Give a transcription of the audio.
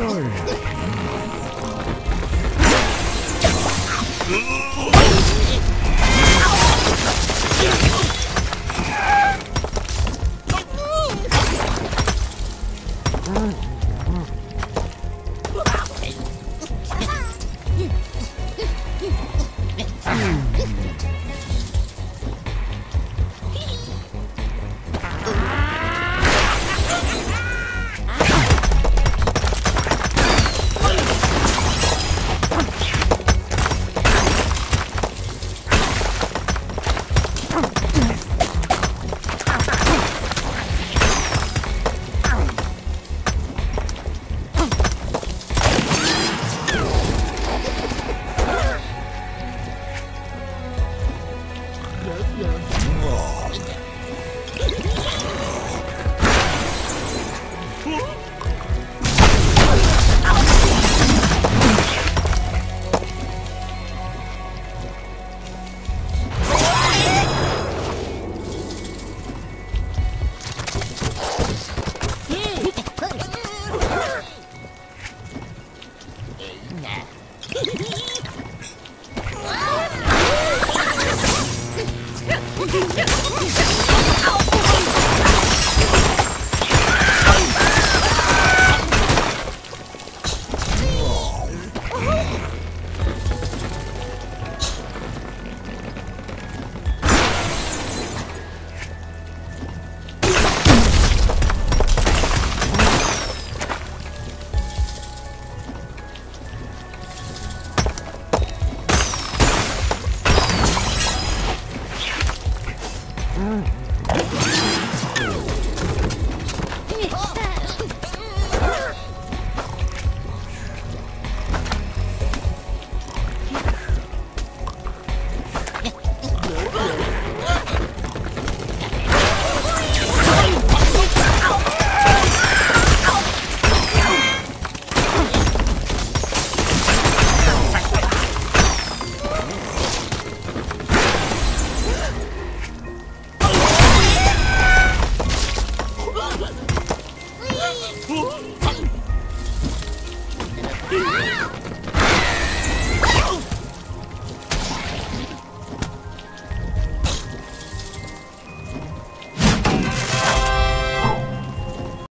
Hmm. Hmm. Nah. Mm. 어?